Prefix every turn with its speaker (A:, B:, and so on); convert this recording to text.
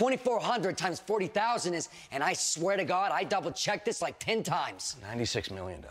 A: 2,400 times 40,000 is, and I swear to God, I double checked this like 10 times.
B: $96 million.